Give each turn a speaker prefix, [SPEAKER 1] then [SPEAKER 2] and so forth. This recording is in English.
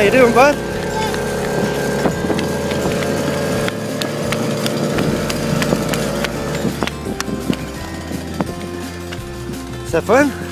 [SPEAKER 1] How you doing, bud? Is that fun?